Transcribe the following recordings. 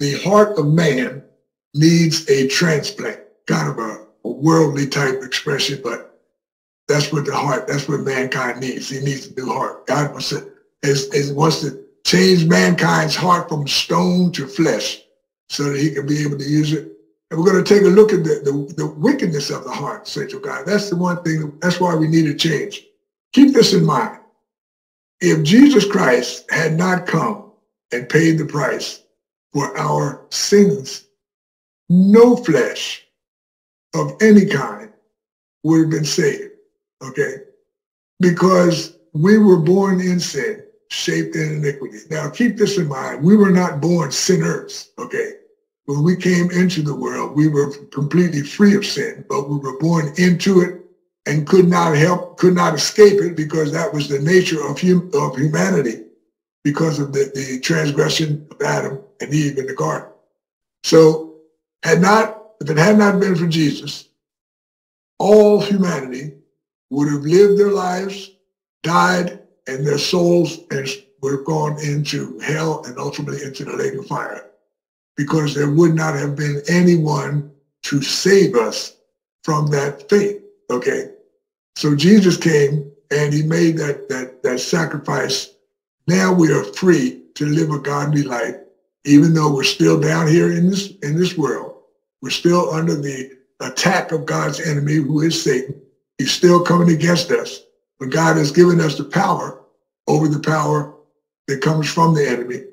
the heart of man needs a transplant, kind of a, a worldly type expression, but that's what the heart, that's what mankind needs. He needs a new heart. God wants to, is, is, wants to change mankind's heart from stone to flesh so that he can be able to use it. And we're going to take a look at the, the, the wickedness of the heart, saints of God. That's the one thing, that's why we need a change. Keep this in mind. If Jesus Christ had not come and paid the price for our sins, no flesh of any kind would have been saved, okay? Because we were born in sin, shaped in iniquity. Now keep this in mind. We were not born sinners, okay? When we came into the world, we were completely free of sin, but we were born into it and could not help, could not escape it because that was the nature of, hum, of humanity because of the, the transgression of Adam and Eve in the garden. So had not, if it had not been for Jesus, all humanity would have lived their lives, died, and their souls would have gone into hell and ultimately into the lake of fire because there would not have been anyone to save us from that fate. Okay. So Jesus came and he made that, that, that sacrifice. Now we are free to live a godly life even though we're still down here in this in this world, we're still under the attack of God's enemy, who is Satan. He's still coming against us, but God has given us the power over the power that comes from the enemy.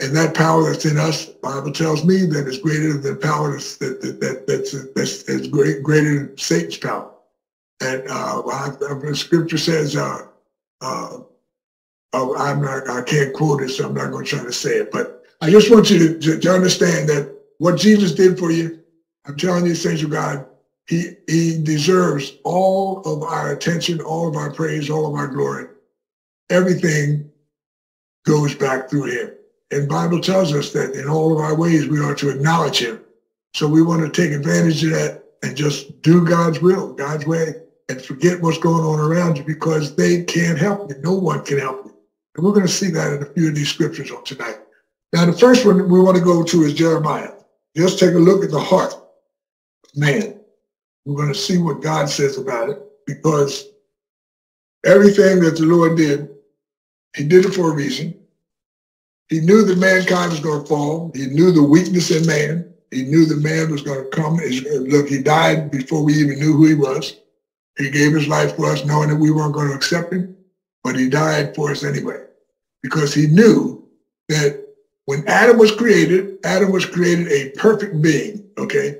And that power that's in us, Bible tells me that is greater than the power that's, that, that, that, that's, that's, that's great, greater than Satan's power. And uh, I, the scripture says, uh, uh, oh, I'm not, I can't quote it, so I'm not going to try to say it, but I just want you to, to, understand that what Jesus did for you, I'm telling you, saints of God, he, he deserves all of our attention, all of our praise, all of our glory. Everything goes back through him. And Bible tells us that in all of our ways, we are to acknowledge him. So we want to take advantage of that and just do God's will, God's way, and forget what's going on around you because they can't help you. No one can help you. And we're going to see that in a few of these scriptures on tonight. Now, the first one we want to go to is Jeremiah. Just take a look at the heart. Man, we're going to see what God says about it because everything that the Lord did, he did it for a reason. He knew that mankind was going to fall. He knew the weakness in man. He knew the man was going to come. Look, he died before we even knew who he was. He gave his life for us knowing that we weren't going to accept him, but he died for us anyway because he knew that when Adam was created, Adam was created a perfect being, okay?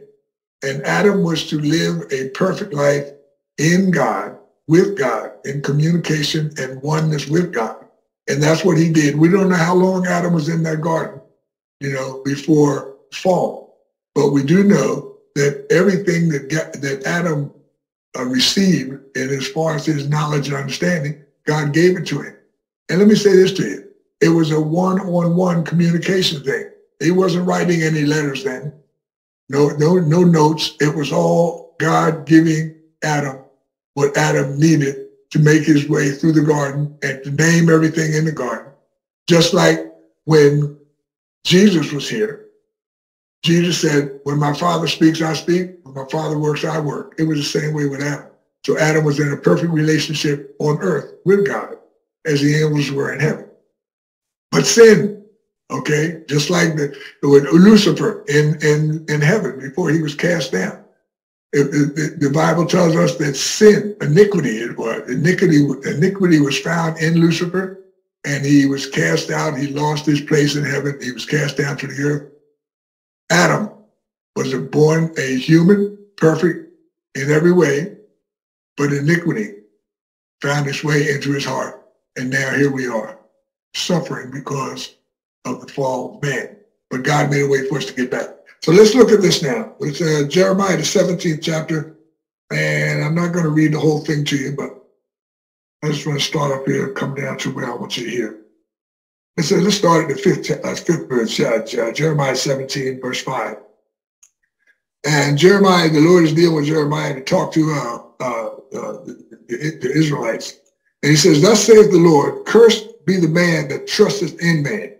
And Adam was to live a perfect life in God, with God, in communication and oneness with God. And that's what he did. We don't know how long Adam was in that garden, you know, before fall. But we do know that everything that, that Adam uh, received, and as far as his knowledge and understanding, God gave it to him. And let me say this to you. It was a one-on-one communication thing. He wasn't writing any letters then. No, no, no notes. It was all God giving Adam what Adam needed to make his way through the garden and to name everything in the garden. Just like when Jesus was here, Jesus said, when my father speaks, I speak. When my father works, I work. It was the same way with Adam. So Adam was in a perfect relationship on earth with God as the angels were in heaven but sin. Okay, just like the with Lucifer in in in heaven before he was cast down. It, it, the Bible tells us that sin, iniquity, it was iniquity. Iniquity was found in Lucifer, and he was cast out. He lost his place in heaven. He was cast down to the earth. Adam was born a human, perfect in every way, but iniquity found its way into his heart, and now here we are suffering because of the fall of man. But God made a way for us to get back. So let's look at this now. It's uh, Jeremiah, the 17th chapter. And I'm not going to read the whole thing to you, but I just want to start up here and come down to where I want you to hear. It says, let's start at the fifth, uh, fifth verse, uh, Jeremiah 17, verse 5. And Jeremiah, the Lord is dealing with Jeremiah to talk to uh, uh, uh the, the, Israelites. And he says, Thus saith the Lord, cursed be the man that trusteth in man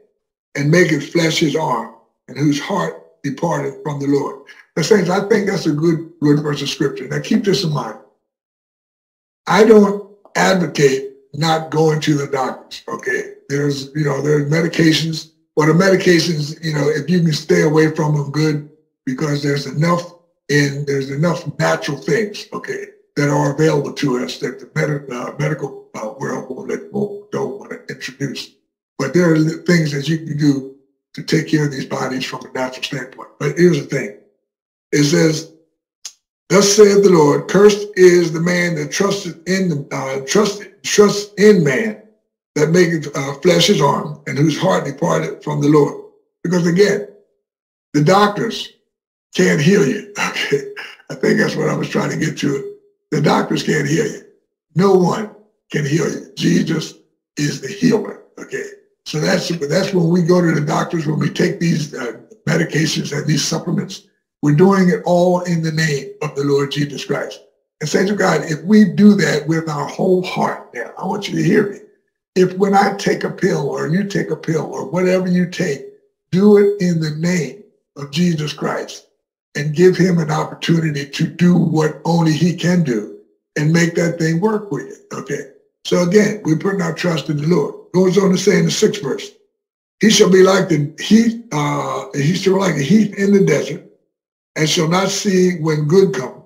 and maketh flesh his arm, and whose heart departed from the Lord. The saints, I think that's a good, good verse of scripture. Now keep this in mind. I don't advocate not going to the doctors. Okay. There's, you know, there's medications, but the medications, you know, if you can stay away from them, good, because there's enough in, there's enough natural things, okay, that are available to us that the med- uh, medical uh, world won't let, won't, don't want to introduce. But there are things that you can do to take care of these bodies from a natural standpoint. But here's the thing. It says, Thus saith the Lord, cursed is the man that trusted in the, uh, trusted, in man that maketh uh, flesh his arm and whose heart departed from the Lord. Because again, the doctors can't heal you. Okay. I think that's what I was trying to get to. The doctors can't heal you. No one can heal you. Jesus is the healer. Okay. So that's, that's when we go to the doctors, when we take these uh, medications and these supplements, we're doing it all in the name of the Lord Jesus Christ. And say to God, if we do that with our whole heart, now I want you to hear me. If when I take a pill or you take a pill or whatever you take, do it in the name of Jesus Christ and give him an opportunity to do what only he can do and make that thing work with you. Okay. So again, we're putting our trust in the Lord. Goes on to say in the sixth verse, he shall be like the heath, uh, he shall be like a heath in the desert and shall not see when good come,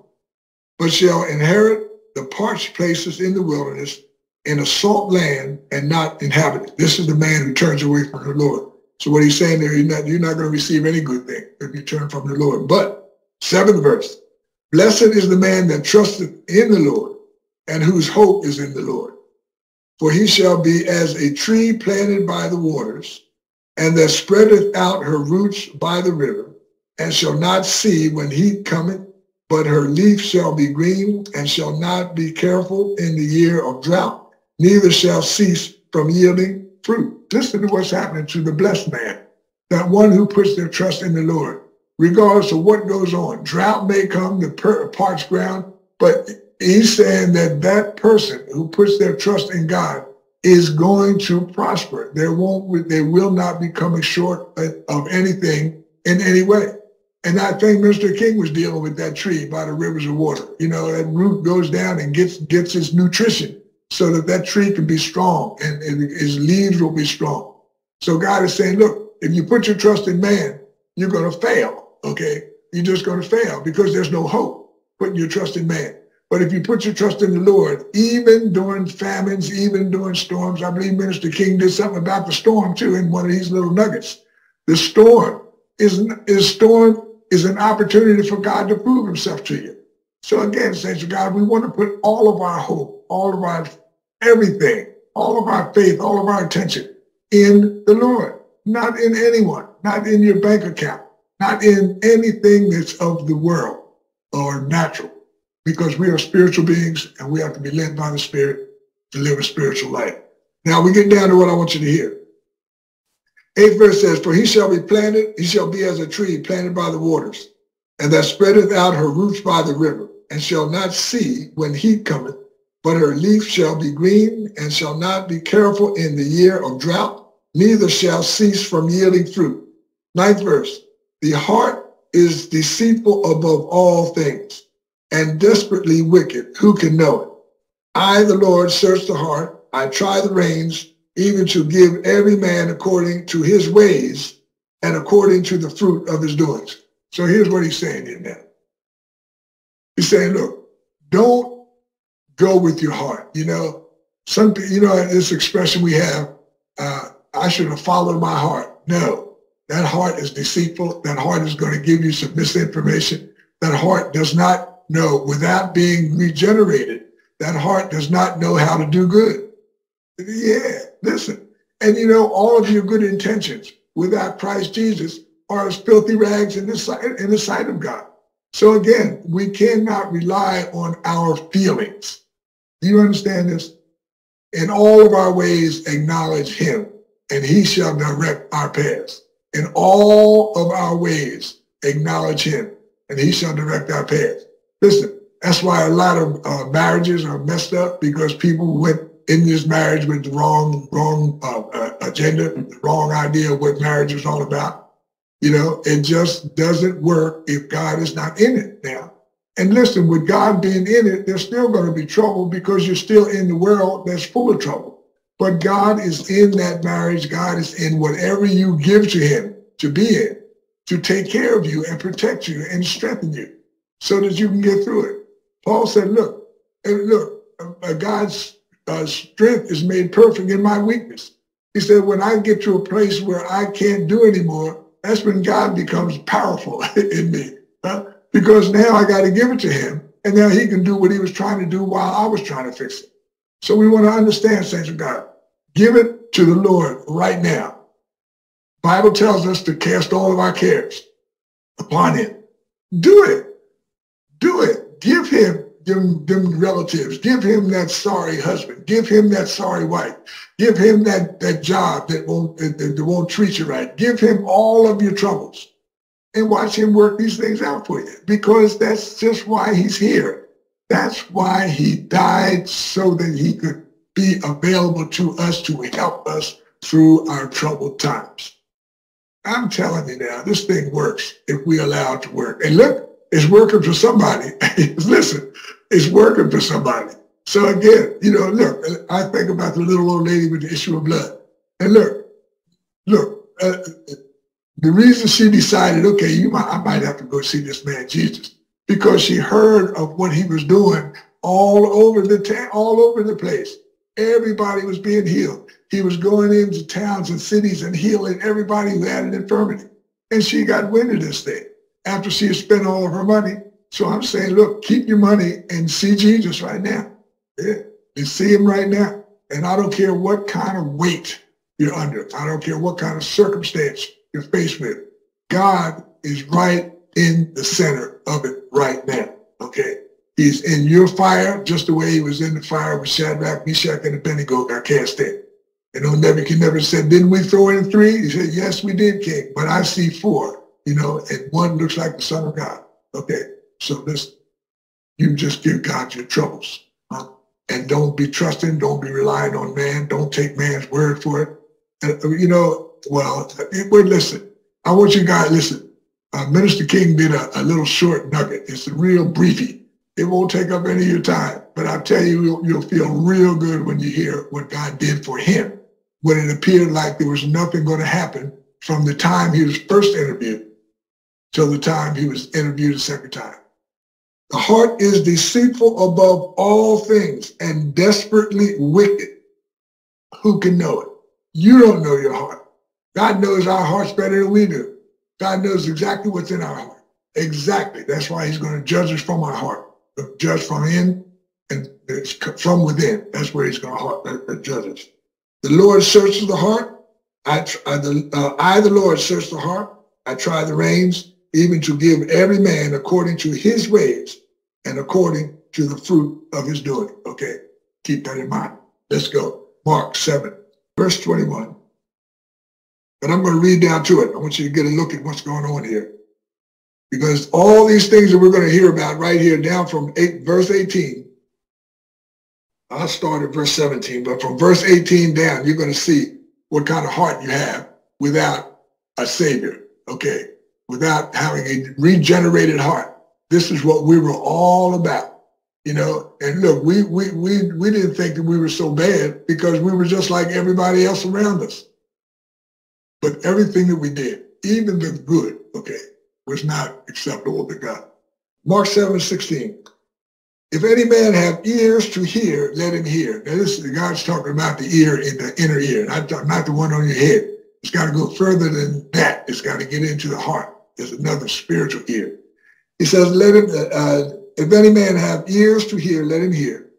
but shall inherit the parched places in the wilderness in a salt land and not inhabited. This is the man who turns away from the Lord. So what he's saying there, you're not, you're not going to receive any good thing if you turn from the Lord. But seventh verse, blessed is the man that trusteth in the Lord and whose hope is in the Lord. For he shall be as a tree planted by the waters, and that spreadeth out her roots by the river, and shall not see when heat cometh, but her leaf shall be green, and shall not be careful in the year of drought, neither shall cease from yielding fruit. Listen to what's happening to the blessed man, that one who puts their trust in the Lord, regardless of what goes on. Drought may come, the parched ground, but he's saying that that person who puts their trust in God is going to prosper. They won't, they will not be coming short of anything in any way. And I think Mr. King was dealing with that tree by the rivers of water. You know, that root goes down and gets gets its nutrition so that that tree can be strong and, and its leaves will be strong. So God is saying, look, if you put your trust in man, you're going to fail. Okay, you're just going to fail because there's no hope putting your trust in man. But if you put your trust in the Lord, even during famines, even during storms, I believe Minister King did something about the storm too in one of these little nuggets. The storm is, is storm is an opportunity for God to prove himself to you. So again, saints of God, we want to put all of our hope, all of our everything, all of our faith, all of our attention in the Lord, not in anyone, not in your bank account, not in anything that's of the world or natural because we are spiritual beings and we have to be led by the Spirit to live a spiritual life. Now we get down to what I want you to hear. Eighth verse says, For he shall be planted, he shall be as a tree planted by the waters, and that spreadeth out her roots by the river, and shall not see when heat cometh, but her leaf shall be green, and shall not be careful in the year of drought, neither shall cease from yielding fruit. Ninth verse, the heart is deceitful above all things and desperately wicked. Who can know it? I, the Lord, search the heart. I try the reins, even to give every man according to his ways and according to the fruit of his doings. So here's what he's saying here now. He's saying, look, don't go with your heart. You know, some, you know, this expression we have, uh, I should have followed my heart. No, that heart is deceitful. That heart is going to give you some misinformation. That heart does not no, without being regenerated, that heart does not know how to do good. Yeah, listen. And you know, all of your good intentions without Christ Jesus are as filthy rags in the sight, in the sight of God. So again, we cannot rely on our feelings. Do you understand this? In all of our ways, acknowledge him, and he shall direct our paths. In all of our ways, acknowledge him, and he shall direct our paths. Listen, that's why a lot of uh, marriages are messed up because people went in this marriage with the wrong, wrong uh, uh, agenda, the wrong idea of what marriage is all about. You know, it just doesn't work if God is not in it now. And listen, with God being in it, there's still going to be trouble because you're still in the world that's full of trouble. But God is in that marriage. God is in whatever you give to him to be in, to take care of you and protect you and strengthen you so that you can get through it. Paul said, look, and look, uh, God's uh, strength is made perfect in my weakness. He said, when I get to a place where I can't do anymore, that's when God becomes powerful in me. Huh? Because now I got to give it to him. And now he can do what he was trying to do while I was trying to fix it. So we want to understand, saints of God, give it to the Lord right now. Bible tells us to cast all of our cares upon him. Do it. Do it. Give him them, them relatives. Give him that sorry husband. Give him that sorry wife. Give him that, that job that won't, that, that won't treat you right. Give him all of your troubles and watch him work these things out for you because that's just why he's here. That's why he died so that he could be available to us to help us through our troubled times. I'm telling you now, this thing works if we allow it to work. And look, it's working for somebody. Listen, it's working for somebody. So again, you know, look, I think about the little old lady with the issue of blood. And look, look, uh, the reason she decided, okay, you might, I might have to go see this man Jesus, because she heard of what he was doing all over the all over the place. Everybody was being healed. He was going into towns and cities and healing everybody who had an infirmity. And she got wind of this thing after she had spent all of her money. So I'm saying, look, keep your money and see Jesus right now. Yeah, and see him right now. And I don't care what kind of weight you're under. I don't care what kind of circumstance you're faced with. God is right in the center of it right now. Okay. He's in your fire just the way he was in the fire with Shadrach, Meshach, and Abednego got cast in. And on Nebuchadnezzar said, didn't we throw in three? He said, yes, we did, king, but I see four, you know, and one looks like the son of God. Okay. So listen, you just give God your troubles. Huh? And don't be trusting, don't be relying on man, don't take man's word for it. And, you know, well, well, listen, I want you guys, listen, uh, Minister King did a, a, little short nugget. It's a real briefy. It won't take up any of your time, but I'll tell you, you'll, you'll feel real good when you hear what God did for him when it appeared like there was nothing going to happen from the time he was first interviewed till the time he was interviewed a second time. The heart is deceitful above all things and desperately wicked. Who can know it? You don't know your heart. God knows our hearts better than we do. God knows exactly what's in our heart. Exactly. That's why he's going to judge us from our heart. Judge from in and from within. That's where he's going to heart, uh, uh, judge us. The Lord searches the heart. I, uh, the, uh, I, the Lord, search the heart. I try the reins, even to give every man according to his ways and according to the fruit of his doing. Okay, keep that in mind. Let's go. Mark 7, verse 21. But I'm going to read down to it. I want you to get a look at what's going on here. Because all these things that we're going to hear about right here down from eight, verse 18, I started verse 17, but from verse 18 down, you're going to see what kind of heart you have without a savior, okay? Without having a regenerated heart. This is what we were all about, you know? And look, we, we, we, we didn't think that we were so bad because we were just like everybody else around us. But everything that we did, even the good, okay, was not acceptable to God. Mark 7, 16. If any man have ears to hear, let him hear. Now this is God's talking about the ear in the inner ear, not, not the one on your head. It's got to go further than that. It's got to get into the heart. There's another spiritual ear. He says, let him, uh, if any man have ears to hear, let him hear.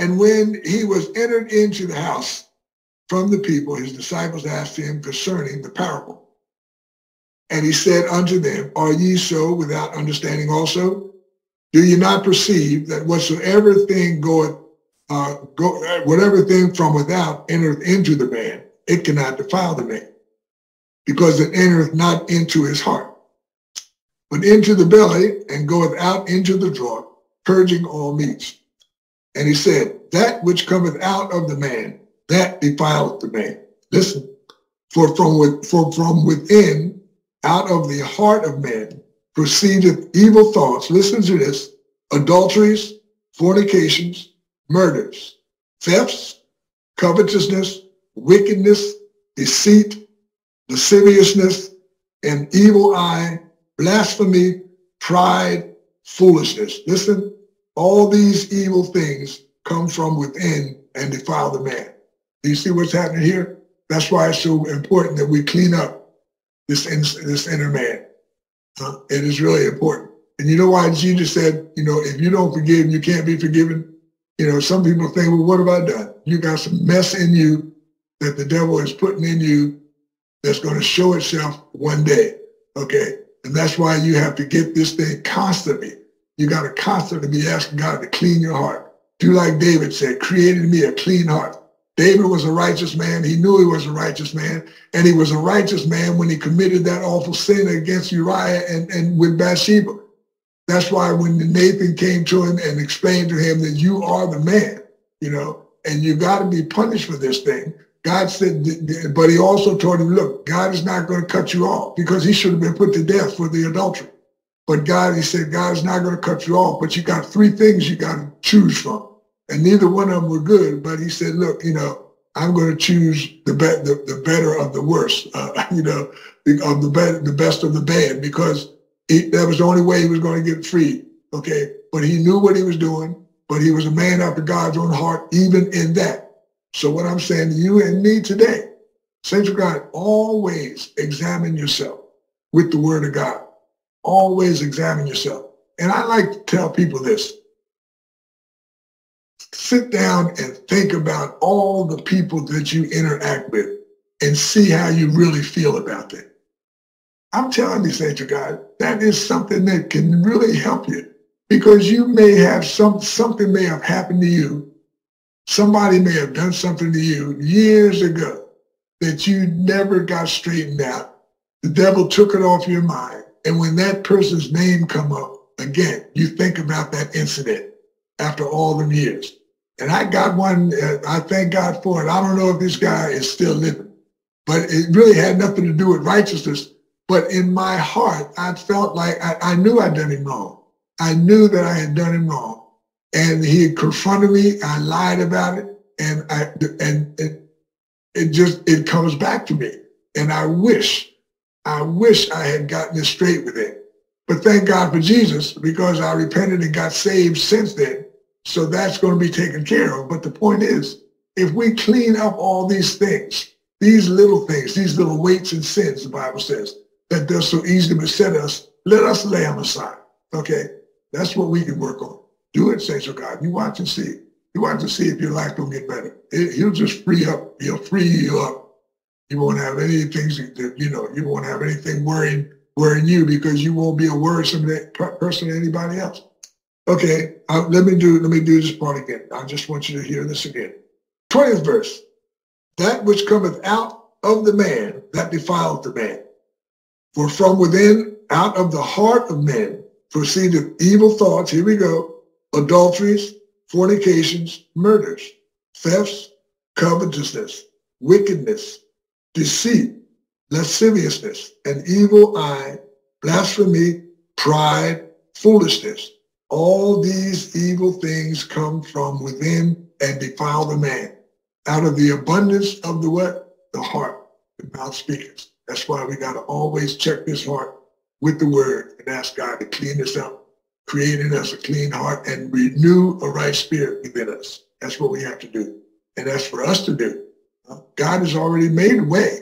And when he was entered into the house from the people, his disciples asked him concerning the parable. And he said unto them, Are ye so without understanding also? Do ye not perceive that whatsoever thing goeth, uh, go, whatever thing from without entereth into the man, it cannot defile the man, because it entereth not into his heart, but into the belly and goeth out into the draught, purging all meats. And he said, That which cometh out of the man, that defileth the man. Listen, for from, with, for from within, out of the heart of men proceedeth evil thoughts. Listen to this. Adulteries, fornications, murders, thefts, covetousness, wickedness, deceit, lasciviousness, an evil eye, blasphemy, pride, foolishness. Listen, all these evil things come from within and defile the man. Do you see what's happening here? That's why it's so important that we clean up this, in, this inner man. It is really important. And you know why Jesus said, you know, if you don't forgive, you can't be forgiven? You know, some people think, well, what have I done? You got some mess in you that the devil is putting in you that's going to show itself one day. Okay. And that's why you have to get this thing constantly. You got to constantly be asking God to clean your heart. Do like David said, created me a clean heart. David was a righteous man. He knew he was a righteous man. And he was a righteous man when he committed that awful sin against Uriah and, and with Bathsheba. That's why when Nathan came to him and explained to him that you are the man, you know, and you got to be punished for this thing. God said, but he also told him, look, God is not going to cut you off because he should have been put to death for the adultery. But God, he said, God is not going to cut you off, but you got three things you got to choose from and neither one of them were good. But he said, look, you know, I'm going to choose the, be- the, the better of the worst, uh, you know, of the, be- the best of the bad, because he, that was the only way he was going to get free. Okay. But he knew what he was doing, but he was a man after God's own heart, even in that. So what I'm saying to you and me today, saints of God, always examine yourself with the word of God. Always examine yourself. And I like to tell people this sit down and think about all the people that you interact with and see how you really feel about them. I'm telling you, Saint of God, that is something that can really help you because you may have some, something may have happened to you. Somebody may have done something to you years ago that you never got straightened out. The devil took it off your mind. And when that person's name come up, again, you think about that incident after all them years. And I got one, uh, I thank God for it. I don't know if this guy is still living, but it really had nothing to do with righteousness. But in my heart, I felt like I, I knew I'd done him wrong. I knew that I had done him wrong. And he confronted me. I lied about it. And I, and it, it just, it comes back to me. And I wish, I wish I had gotten this straight with it. But thank God for Jesus because I repented and got saved since then. So that's going to be taken care of. But the point is, if we clean up all these things, these little things, these little weights and sins, the Bible says, that they're so easy to beset us, let us lay them aside. Okay? That's what we can work on. Do it, saints of God. You watch and see. You watch to see if your life will get better. It, he'll just free up. He'll free you up. You won't have any things that, you know, you won't have anything worrying, worrying you because you won't be a worrisome person to anybody else. Okay, uh, let me do let me do this part again. I just want you to hear this again. 20th verse. That which cometh out of the man, that defileth the man. For from within, out of the heart of men, proceedeth evil thoughts, here we go, adulteries, fornications, murders, thefts, covetousness, wickedness, deceit, lasciviousness, an evil eye, blasphemy, pride, foolishness. All these evil things come from within and defile the man. Out of the abundance of the what? The heart, the mouth speaks. That's why we got to always check this heart with the word and ask God to clean us up, creating us a clean heart and renew a right spirit within us. That's what we have to do. And that's for us to do. God has already made a way,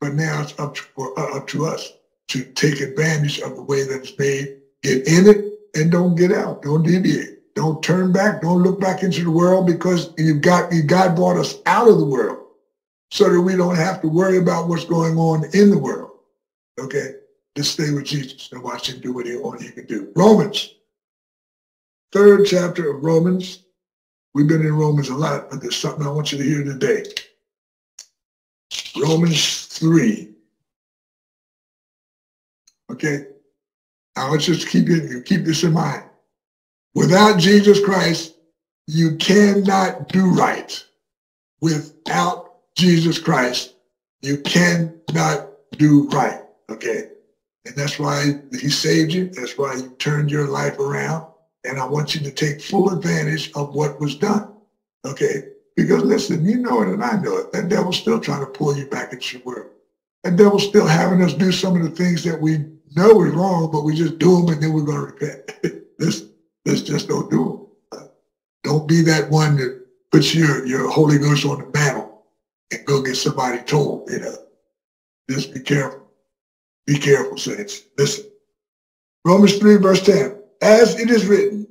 but now it's up to, for, uh, up to us to take advantage of the way that's made, get in it, and don't get out. Don't deviate. Don't turn back. Don't look back into the world because you've got you, God brought us out of the world so that we don't have to worry about what's going on in the world. Okay? Just stay with Jesus and watch him do what he, only he can do. Romans, third chapter of Romans. We've been in Romans a lot, but there's something I want you to hear today. Romans 3. Okay? I want you to keep it, keep this in mind. Without Jesus Christ, you cannot do right. Without Jesus Christ, you cannot do right. Okay. And that's why he saved you. That's why you turned your life around. And I want you to take full advantage of what was done. Okay? Because listen, you know it and I know it. That devil's still trying to pull you back into the world. That devil's still having us do some of the things that we know is wrong, but we just do them and then we're going to repent. this, this just don't do them. Don't be that one that puts your, your Holy Ghost on the mantle and go get somebody told, you know. Just be careful. Be careful, saints. Listen. Romans 3, verse 10. As it is written,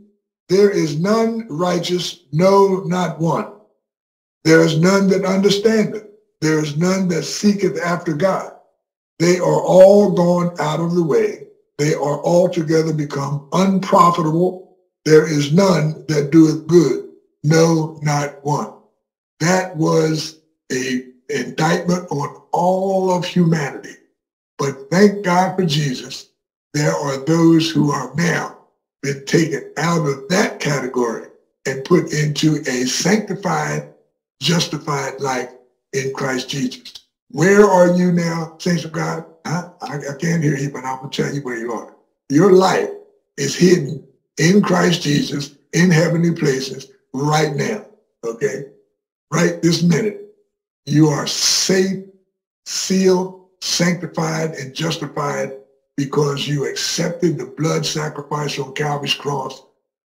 there is none righteous, no, not one. There is none that understandeth. There is none that seeketh after God. They are all gone out of the way. They are altogether become unprofitable. There is none that doeth good. No, not one. That was a indictment on all of humanity. But thank God for Jesus. There are those who are now been taken out of that category and put into a sanctified, justified life in Christ Jesus. Where are you now, saints of God? I, I, I can't hear you, but I'm to tell you where you are. Your life is hidden in Christ Jesus in heavenly places right now, okay? Right this minute. You are safe, sealed, sanctified, and justified because you accepted the blood sacrifice on Calvary's cross.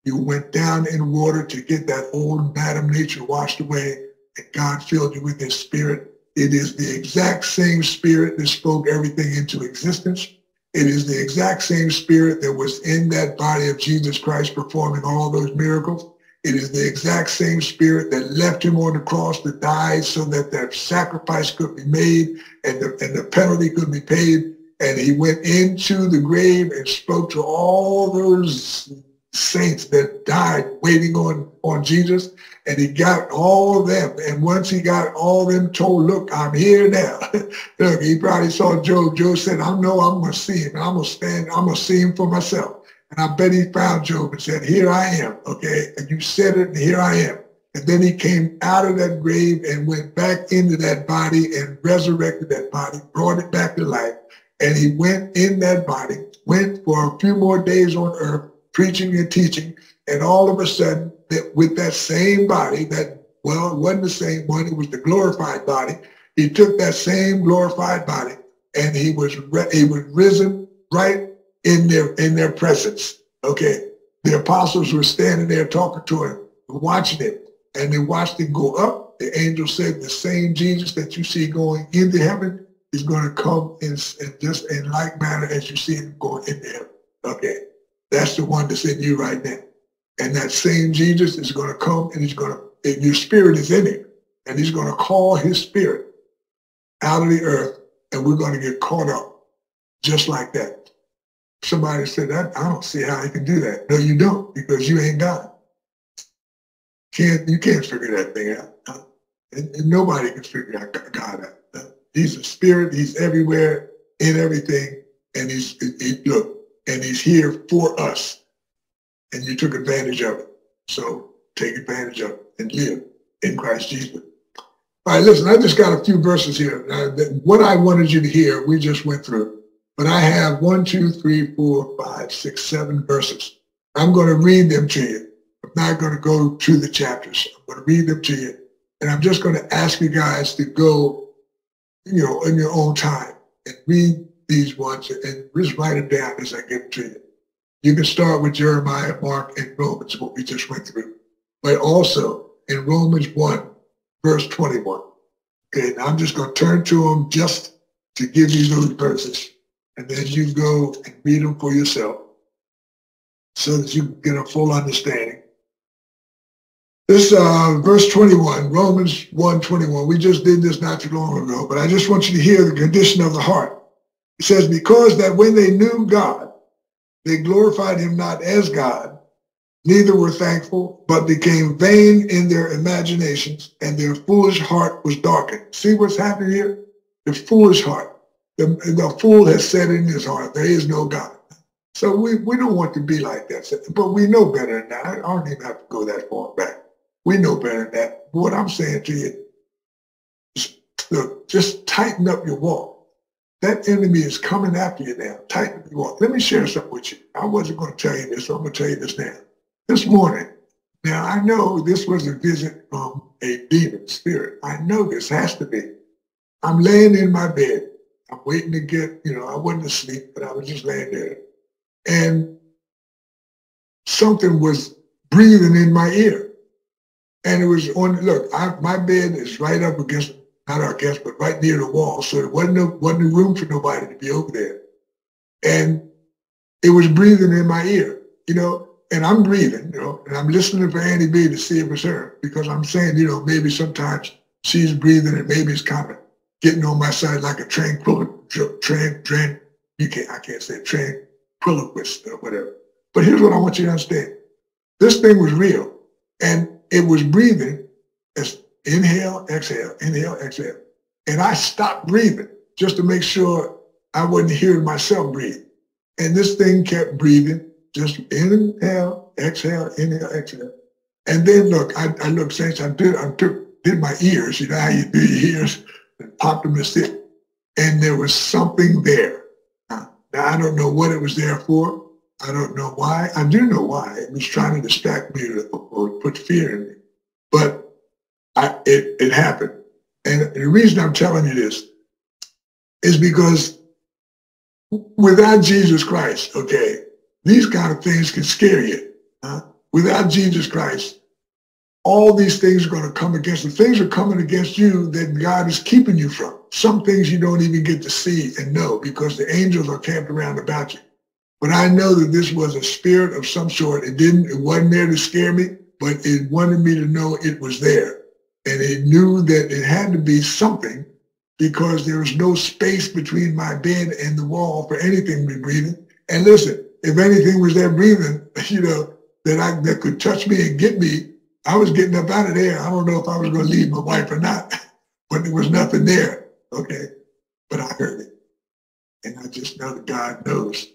You went down in water to get that old Adam nature washed away, and God filled you with his spirit. It is the exact same spirit that spoke everything into existence. It is the exact same spirit that was in that body of Jesus Christ performing all those miracles. It is the exact same spirit that left him on the cross to die so that that sacrifice could be made and the, and the penalty could be paid and he went into the grave and spoke to all those saints that died waiting on, on Jesus. And he got all of them. And once he got all of them told, look, I'm here now. look, he probably saw Job. Job said, I know I'm going to see him. I'm going to stand. I'm going to see him for myself. And I bet he found Job and said, here I am. Okay. And you said it and here I am. And then he came out of that grave and went back into that body and resurrected that body, brought it back to life and he went in that body, went for a few more days on earth, preaching and teaching. And all of a sudden, that with that same body, that, well, it wasn't the same one, it was the glorified body. He took that same glorified body and he was, he was risen right in their, in their presence. Okay. The apostles were standing there talking to him, watching him, and they watched him go up. The angel said, the same Jesus that you see going into heaven, is going to come in, in just in like manner as you see him going in there. Okay. That's the one that's in you right now. And that same Jesus is going to come and he's going to, and your spirit is in him. And he's going to call his spirit out of the earth and we're going to get caught up just like that. Somebody said, that I don't see how he can do that. No, you don't because you ain't God. Can't, you can't figure that thing out. And, and nobody can figure out God out. He's a spirit. He's everywhere in everything. And he's, he, look, and he's here for us. And you took advantage of it. So take advantage of it and live in Christ Jesus. All right, listen, I just got a few verses here. Uh, what I wanted you to hear, we just went through. But I have one, two, three, four, five, six, seven verses. I'm going to read them to you. I'm not going to go through the chapters. I'm going to read them to you. And I'm just going to ask you guys to go you know, in your own time and read these ones and just write them down as I give them to you. You can start with Jeremiah, Mark, and Romans, what we just went through. But also in Romans 1, verse 21. Okay, now I'm just going to turn to them just to give you those verses. And then you go and read them for yourself so that you can get a full understanding this uh, verse 21, Romans 1, 21. We just did this not too long ago, but I just want you to hear the condition of the heart. It says, because that when they knew God, they glorified him not as God, neither were thankful, but became vain in their imaginations, and their foolish heart was darkened. See what's happening here? The foolish heart. The, the fool has said in his heart, there is no God. So we, we don't want to be like that. But we know better than that. I don't even have to go that far back. We know better than that. What I'm saying to you look, just tighten up your walk. That enemy is coming after you now, tightening your walk. Let me share something with you. I wasn't going to tell you this, so I'm going to tell you this now. This morning, now I know this was a visit from a demon spirit. I know this has to be. I'm laying in my bed. I'm waiting to get, you know, I wasn't asleep, but I was just laying there. And something was breathing in my ear. And it was on, look, I, my bed is right up against, not our guest, but right near the wall. So there wasn't, no, wasn't room for nobody to be over there. And it was breathing in my ear, you know, and I'm breathing, you know, and I'm listening for Annie B to see if it's her because I'm saying, you know, maybe sometimes she's breathing and maybe it's of getting on my side like a tranquil, train, train, you can't, I can't say tranquilist or whatever. But here's what I want you to understand. This thing was real and it was breathing as inhale, exhale, inhale, exhale. And I stopped breathing just to make sure I wasn't hearing myself breathe. And this thing kept breathing, just inhale, exhale, inhale, exhale. And then look, I, I look, saints, I did, I took, did my ears, you know how you do your ears, and in, and there was something there. Now, I don't know what it was there for. I don't know why. I do know why. It was trying to distract me or, put fear in me. But I, it, it happened. And the reason I'm telling you this is because without Jesus Christ, okay, these kind of things can scare you. Huh? Without Jesus Christ, all these things are going to come against you. Things are coming against you that God is keeping you from. Some things you don't even get to see and know because the angels are camped around about you. But I know that this was a spirit of some sort. It didn't, it wasn't there to scare me, but it wanted me to know it was there. And it knew that it had to be something because there was no space between my bed and the wall for anything to be breathing. And listen, if anything was there breathing, you know, that I that could touch me and get me, I was getting up out of there. I don't know if I was going to leave my wife or not, but there was nothing there. Okay. But I heard it. And I just know that God knows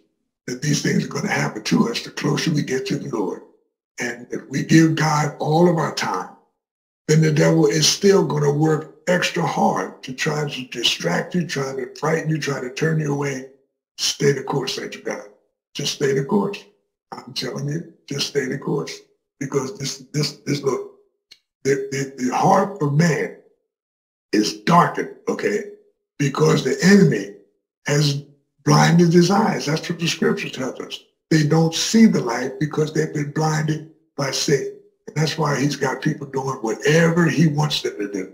that these things are going to happen to us the closer we get to the Lord. And if we give God all of our time, then the devil is still going to work extra hard to try to distract you, try to frighten you, try to turn you away. Stay the course, saints God. Just stay the course. I'm telling you, just stay the course. Because this, this, this look, the, the, the heart of man is darkened, okay? Because the enemy has blinded his eyes. That's what the scripture tells us. They don't see the light because they've been blinded by Satan. And that's why he's got people doing whatever he wants them to do.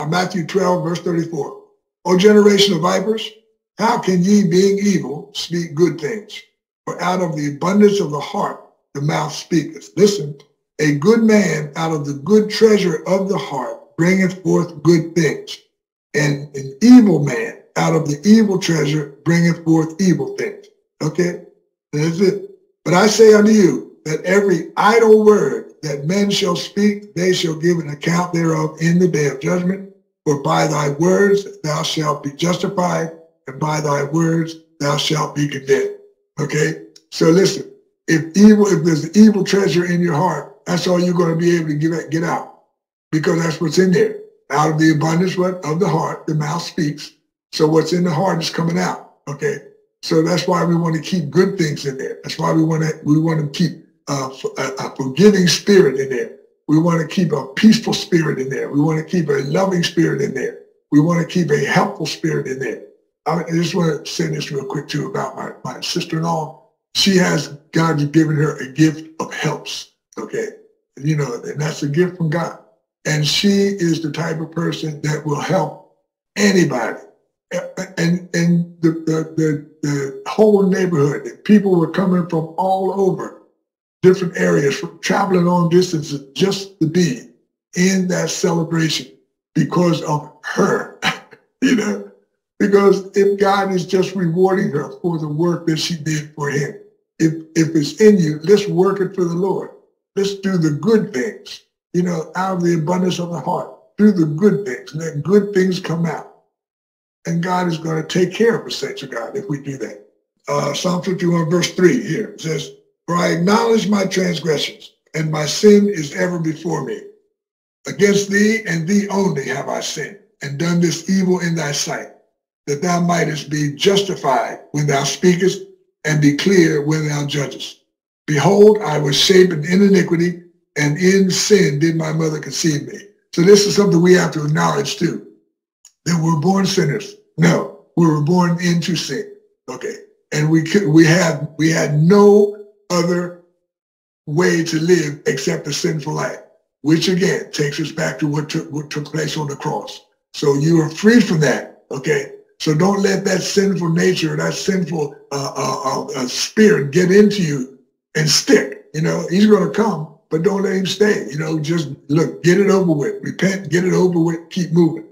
Uh, Matthew 12, verse 34. O generation of vipers, how can ye, being evil, speak good things? For out of the abundance of the heart, the mouth speaketh. Listen, a good man out of the good treasure of the heart bringeth forth good things. And an evil man out of the evil treasure bringeth forth evil things. Okay? That's it. But I say unto you that every idle word that men shall speak, they shall give an account thereof in the day of judgment. For by thy words thou shalt be justified, and by thy words thou shalt be condemned. Okay? So listen, if evil, if there's evil treasure in your heart, that's all you're going to be able to get, get out. Because that's what's in there. Out of the abundance of the heart, the mouth speaks. So what's in the heart is coming out. Okay. So that's why we want to keep good things in there. That's why we want to we want to keep a, a forgiving spirit in there. We want to keep a peaceful spirit in there. We want to keep a loving spirit in there. We want to keep a helpful spirit in there. I just want to say this real quick too about my, my sister-in-law. She has, God given her a gift of helps. Okay. You know, and that's a gift from God. And she is the type of person that will help anybody and and the, the, the, the whole neighborhood, people were coming from all over different areas, from traveling long distances just to be in that celebration because of her, you know, because if God is just rewarding her for the work that she did for him, if, if it's in you, let's work it for the Lord. Let's do the good things, you know, out of the abundance of the heart. Do the good things. Let good things come out. And God is going to take care of us, saints of God, if we do that. Uh, Psalm 51, verse 3 here says, For I acknowledge my transgressions, and my sin is ever before me. Against thee and thee only have I sinned, and done this evil in thy sight, that thou mightest be justified when thou speakest, and be clear when thou judgest. Behold, I was shapen in iniquity, and in sin did my mother conceive me. So this is something we have to acknowledge too. That we're born sinners. No, we were born into sin. Okay. And we could, we had, we had no other way to live except a sinful life, which again takes us back to what took, what took place on the cross. So you are free from that. Okay. So don't let that sinful nature, that sinful uh, uh, uh, uh spirit get into you and stick. You know, he's going to come, but don't let him stay. You know, just look, get it over with. Repent, get it over with, keep moving.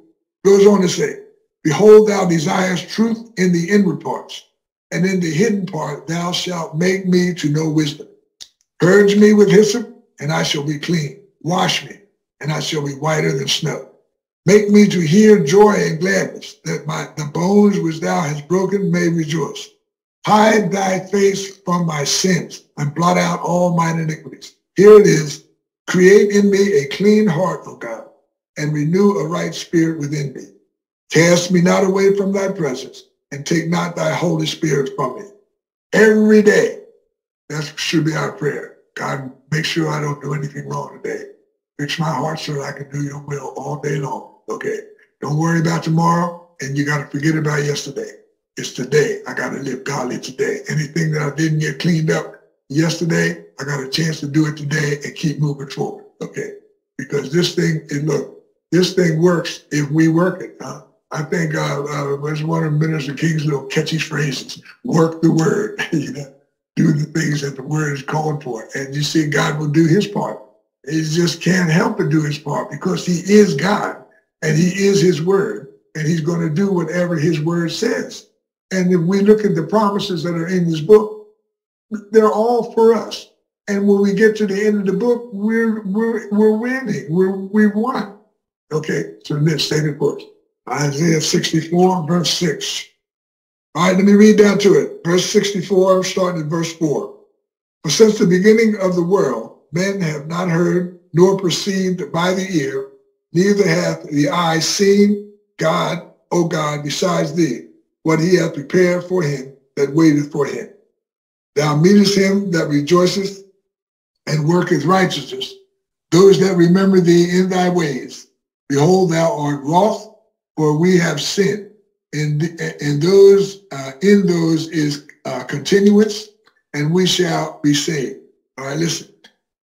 Goes on to say, Behold, thou desirest truth in the inward parts, and in the hidden part thou shalt make me to know wisdom. Purge me with hyssop, and I shall be clean. Wash me, and I shall be whiter than snow. Make me to hear joy and gladness, that my the bones which thou hast broken may rejoice. Hide thy face from my sins, and blot out all mine iniquities. Here it is. Create in me a clean heart, O God, and renew a right spirit within me. Cast me not away from thy presence, and take not thy Holy Spirit from me. Every day, that should be our prayer. God, make sure I don't do anything wrong today. Fix my heart so that I can do your will all day long. Okay? Don't worry about tomorrow, and you got to forget about yesterday. It's today. I got to live godly today. Anything that I didn't get cleaned up yesterday, I got a chance to do it today and keep moving forward. Okay? Because this thing, and look, this thing works if we work it. Huh? I think uh, uh, was one of Minister King's little catchy phrases, work the word, you know, do the things that the word is calling for. And you see, God will do his part. He just can't help but do his part because he is God and he is his word and he's going to do whatever his word says. And if we look at the promises that are in this book, they're all for us. And when we get to the end of the book, we're, we're, we're winning. We're, we won. Okay, so let's stay course. Isaiah 64, verse 6. All right, let me read down to it. Verse 64, starting at verse 4. For since the beginning of the world, men have not heard nor perceived by the ear, neither hath the eye seen God, O God, besides thee, what he hath prepared for him that waiteth for him. Thou meetest him that rejoiceth and worketh righteousness, those that remember thee in thy ways. Behold, thou art wroth for we have sinned. And, those, uh, in those is uh, continuance, and we shall be saved. All right, listen.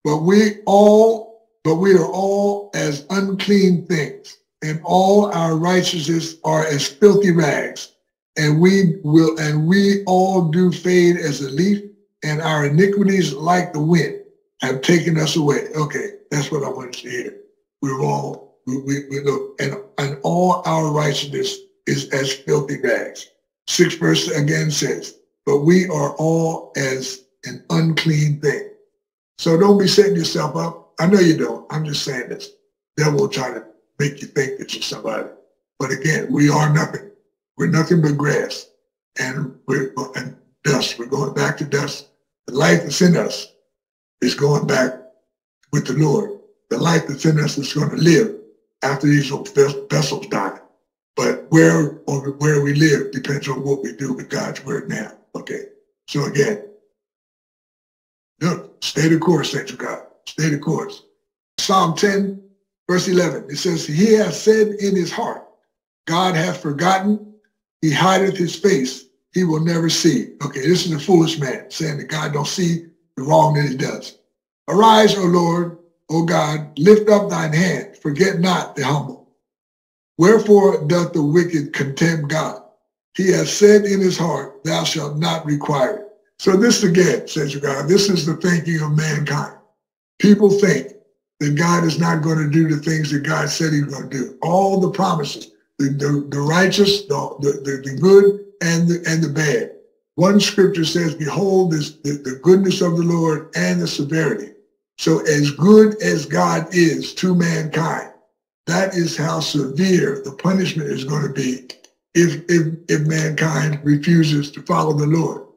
But we all, but we are all as unclean things, and all our righteousness are as filthy rags. And we will, and we all do fade as a leaf, and our iniquities, like the wind, have taken us away. Okay, that's what I wanted to hear. We're all we, we, we look, and, and all our righteousness is as filthy rags. Six verse again says, but we are all as an unclean thing. So don't be setting yourself up. I know you don't. I'm just saying this. Devil will try to make you think that you're somebody. But again, we are nothing. We're nothing but grass. And we're and dust. We're going back to dust. The life that's in us is going back with the Lord. The life that's in us is going to live after these vessels die. But where or where we live depends on what we do with God's word now. Okay. So again, look, stay the course, saints of God. Stay the course. Psalm 10, verse 11, it says, He has said in his heart, God hath forgotten, he hideth his face, he will never see. Okay, this is a foolish man saying that God don't see the wrong that he does. Arise, O Lord, O God, lift up thine hand, forget not the humble. Wherefore doth the wicked contemn God? He has said in his heart, thou shalt not require it. So this again, says God, this is the thinking of mankind. People think that God is not going to do the things that God said he's going to do. All the promises, the, the, the righteous, the, the, the good, and the, and the bad. One scripture says, behold this, the, the goodness of the Lord and the severity. So as good as God is to mankind, that is how severe the punishment is going to be if, if, if mankind refuses to follow the Lord.